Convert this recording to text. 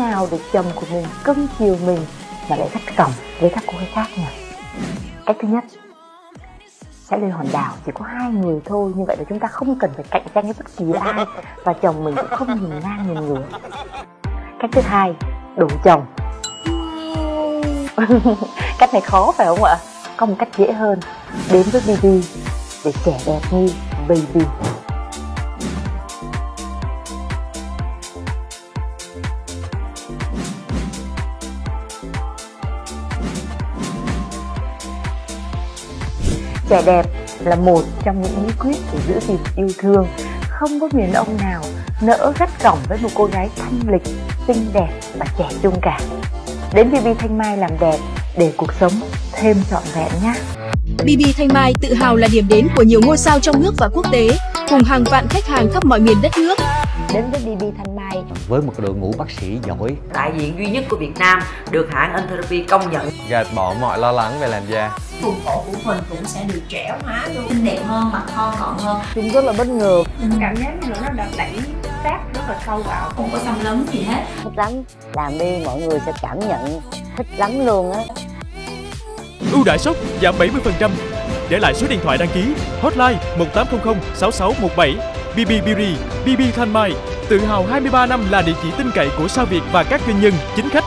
nào để chồng của mình cưng chiều mình mà lại thất cổng với các cô gái khác nhỉ? Cách thứ nhất, sẽ lên hòn đảo, chỉ có hai người thôi, như vậy là chúng ta không cần phải cạnh tranh với bất kỳ ai và chồng mình cũng không nhìn ngang nhìn ngửa cách thứ hai đủ chồng. Cách này khó phải không ạ? Có một cách dễ hơn, đến với BB để trẻ đẹp như baby. Trẻ đẹp là một trong những bí quyết để giữ gìn yêu thương không có miền ông nào nỡ gắt gỏng với một cô gái thanh lịch xinh đẹp và trẻ trung cả đến BB Thanh Mai làm đẹp để cuộc sống thêm trọn vẹn nhé. BB Thanh Mai tự hào là điểm đến của nhiều ngôi sao trong nước và quốc tế, cùng hàng vạn khách hàng khắp mọi miền đất nước. Đến với BB Thanh Mai. Với một đội ngũ bác sĩ giỏi, đại diện duy nhất của Việt Nam được hãng Entherapy công nhận, gạt bỏ mọi lo lắng về làn da. Vùng cổ của mình cũng sẽ được trẻ hóa luôn, xinh đẹp hơn, mặt thon gọn hơn. Chúng rất là bất ngờ. Cảm giác như nó đã đẩy sát rất là sâu vào. Không có xâm lấn gì hết. Thích lắm. Làm đi mọi người sẽ cảm nhận. Thích lắm luôn á. Ưu đãi sốc giảm 70% để lại số điện thoại đăng ký. Hotline 1800 6617 BB Beauty BB Thanh Mai, tự hào 23 năm là địa chỉ tin cậy của sao Việt và các doanh nhân, chính khách.